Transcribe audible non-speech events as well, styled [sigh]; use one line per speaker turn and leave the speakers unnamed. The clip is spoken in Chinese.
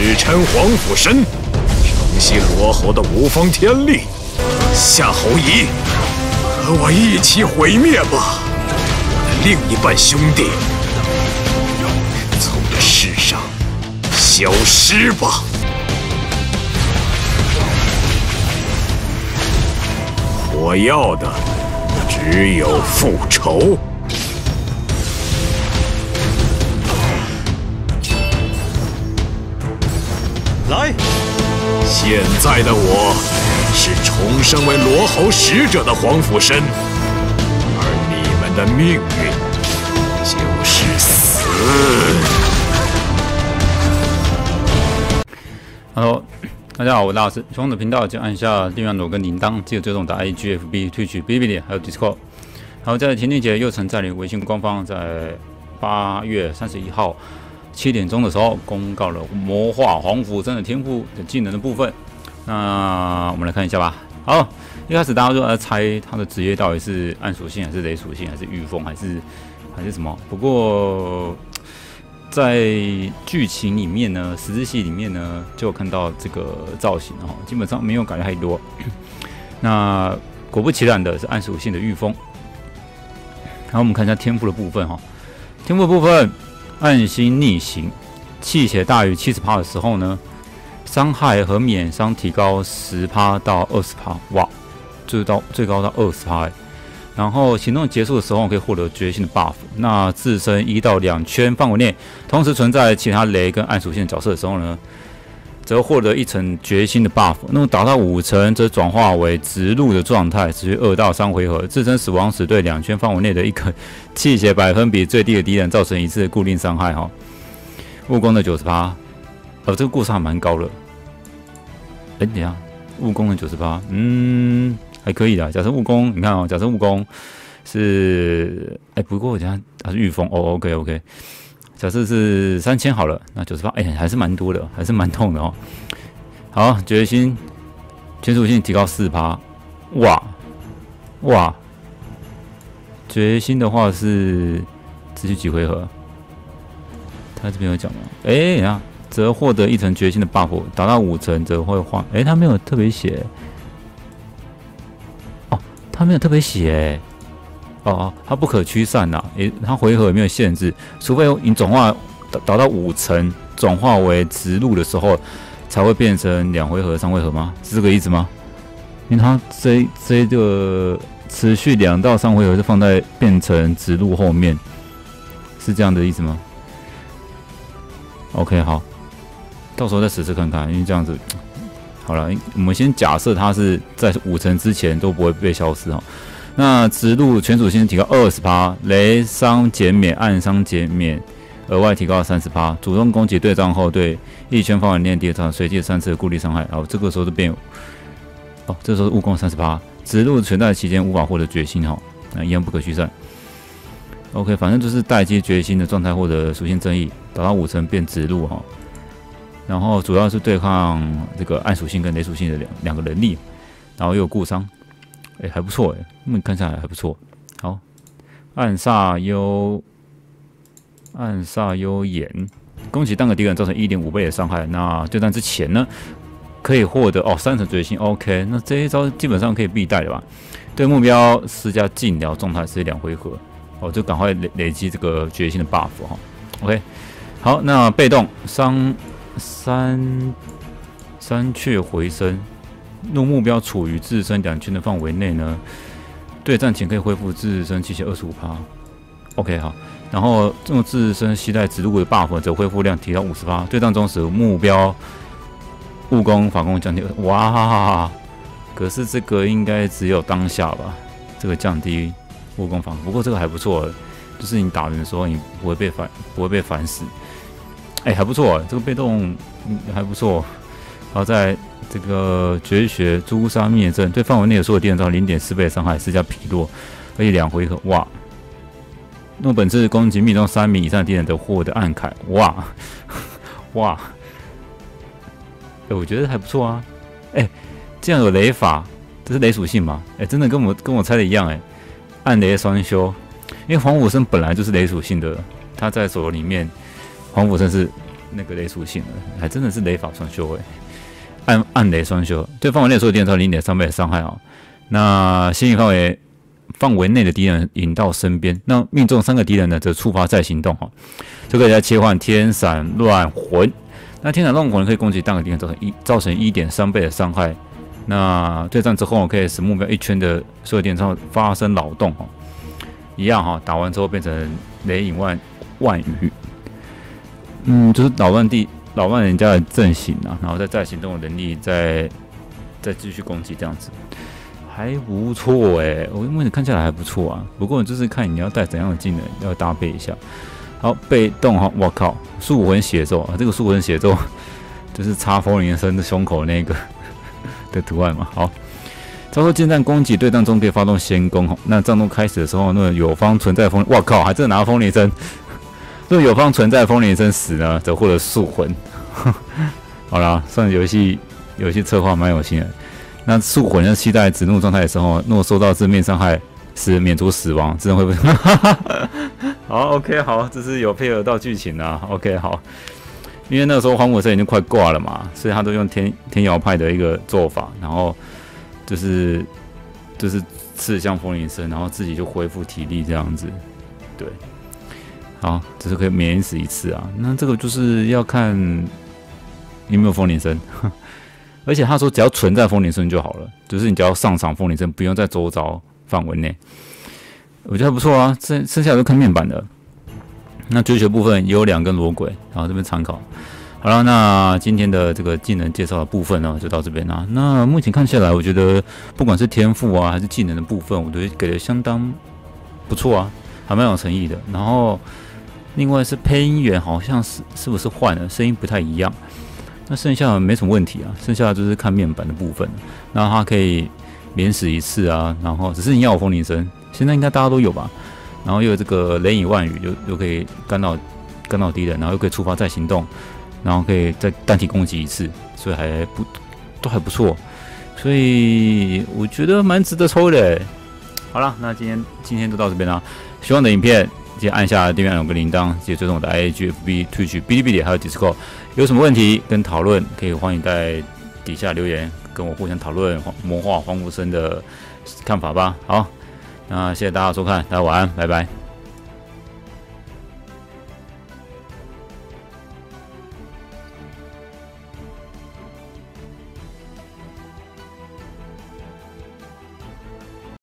使臣黄甫申承袭罗侯的无方天力，夏侯夷，和我一起毁灭吧！我的另一半兄弟，从这世上消失吧！我要的只有复仇。现在的我是重生为罗侯使者的黄甫申，而你们的命运就是死。
Hello，大家好，我是大师。喜欢我的频道就按下订阅钮跟铃铛，记得追踪打 IGFB、Twitch、哔哩哔哩还有 Discord。还有在田径节又曾在领微信官方在八月三十一号。七点钟的时候公告了魔化黄符真的天赋的技能的部分，那我们来看一下吧。好，一开始大家都在猜他的职业到底是暗属性还是雷属性还是御风还是还是什么？不过在剧情里面呢，十字系里面呢，就看到这个造型哦，基本上没有改太多。那果不其然的是暗属性的御风。然后，我们看一下天赋的部分哈，天赋部分。暗星逆行，气血大于七十趴的时候呢，伤害和免伤提高十趴到二十趴，哇，最高最高到二十趴。然后行动结束的时候可以获得决心的 buff，那自身一到两圈范围内同时存在其他雷跟暗属性角色的时候呢，则获得一层决心的 buff。那么达到五层则转化为直路的状态，持续二到三回合，自身死亡时对两圈范围内的一个。气血百分比最低的敌人造成一次固定伤害哈，误攻的九十八，呃，这个故事还蛮高的。哎，等下，误攻的九十八，嗯，还可以的。假设误攻，你看哦，假设误攻是，哎，不过我讲它是御风哦，OK OK。假设是三千好了，那九十八，哎，还是蛮多的，还是蛮痛的哦。好，决心全属性提高四趴，哇哇。决心的话是持续几回合？他这边有讲吗？哎呀，则获得一层决心的 buff，达到五层则会换。哎，他没有特别写。哦，他没有特别写。哦哦，他不可驱散呐。诶，它回合也没有限制，除非你转化达达到五层，转化为直路的时候，才会变成两回合、三回合吗？是这个意思吗？因为它这这个。持续两到三回合是放在变成直路后面，是这样的意思吗？OK，好，到时候再试试看看，因为这样子好了，我们先假设它是在五层之前都不会被消失哈。那直路全属性提高二十趴，雷伤减免，暗伤减免，额外提高三十趴。主动攻击对战后，对一圈范围内敌方随机三次的固定伤害。好，这个时候就变哦，这时候误攻三十趴。直路存在期间无法获得决心哈，那一样不可驱散。OK，反正就是待机决心的状态获得属性增益，达到五层变直路哈。然后主要是对抗这个暗属性跟雷属性的两两个能力，然后又有固伤，哎还不错哎，那看下来还不错。好，暗煞幽暗煞幽眼，攻击单个敌人造成一点五倍的伤害。那对战之前呢？可以获得哦，三层决心，OK，那这一招基本上可以必带的吧？对目标施加禁疗状态是两回合，哦，就赶快累累积这个决心的 buff 哈，OK，好，那被动伤三三雀回声，若目标处于自身两圈的范围内呢，对战前可以恢复自身气血二十五趴，OK 好，然后这种自身携带植物的 buff 则恢复量提到五十趴，对战中时目标。物攻法攻降低，哇！可是这个应该只有当下吧？这个降低物攻反，不过这个还不错，就是你打人的时候你不会被反，不会被反死。哎，还不错，这个被动还不错。好在这个绝学诛杀灭阵，对范围内所有敌人造成零点四倍的伤害，施加疲弱，而且两回合，哇！那本次攻击命中三名以上敌人都获得暗铠，哇 [laughs] 哇！哎，我觉得还不错啊！哎，这样有雷法，这是雷属性吗？哎，真的跟我跟我猜的一样哎，暗雷双修，因为黄武生本来就是雷属性的，他在手游里面，黄武生是那个雷属性的，还真的是雷法双修诶，暗暗雷双修，对范围内所有敌人造成零点三倍的伤害啊。那吸引范围范围内的敌人引到身边，那命中三个敌人呢，则触发再行动哈。就可以再切换天闪乱魂，那天闪乱魂可以攻击单个敌人造成一造成一点三倍的伤害。那对战之后可以使目标一圈的所有敌人上发生扰动哈，一样哈，打完之后变成雷影万万余。嗯，就是扰乱地扰乱人家的阵型啊，然后再再行动的能力再再继续攻击这样子，还不错哎，我目前看起来还不错啊。不过就是看你要带怎样的技能，要搭配一下。好，被动哈，我靠，素魂血咒啊，这个素魂血咒 [laughs] 就是插风铃声的胸口那个 [laughs] 的图案嘛。好，操作近战攻击对战中可以发动先攻，那战斗开始的时候，那有方存在风，我靠，还真的拿风铃声。若有方存在风铃声死呢，则获得宿魂。[laughs] 好啦，算游戏游戏策划蛮有心的。那宿魂在，期待止怒状态的时候，若受到致命伤害时免除死亡，这样会不会？[laughs] 好，OK，好，这是有配合到剧情啊。OK，好，因为那时候黄武生已经快挂了嘛，所以他都用天天瑶派的一个做法，然后就是就是刺向风铃声，然后自己就恢复体力这样子，对。好，只是可以免死一次啊。那这个就是要看有没有风铃声，[laughs] 而且他说只要存在风铃声就好了，就是你只要上场风铃声，不用在周遭范围内。我觉得不错啊，剩剩下都看面板的。那追求部分也有两根裸轨，然后这边参考。好了，那今天的这个技能介绍的部分呢，就到这边啦。那目前看下来，我觉得不管是天赋啊，还是技能的部分，我都给的相当不错啊，还蛮有诚意的。然后。另外是配音员，好像是是不是换了，声音不太一样。那剩下没什么问题啊，剩下就是看面板的部分。然后它可以连死一次啊，然后只是你要有风铃声，现在应该大家都有吧。然后又有这个雷影万语，又又可以干扰干扰敌人，然后又可以触发再行动，然后可以再单体攻击一次，所以还不都还不错。所以我觉得蛮值得抽的。好了，那今天今天就到这边了，希望的影片。记得按下订阅两个铃铛，记得追踪我的 I A G F B Twitch、哔哩哔哩还有 Discord。有什么问题跟讨论，可以欢迎在底下留言，跟我互相讨论魔化黄无生的看法吧。好，那谢谢大家收看，大家晚安，拜拜。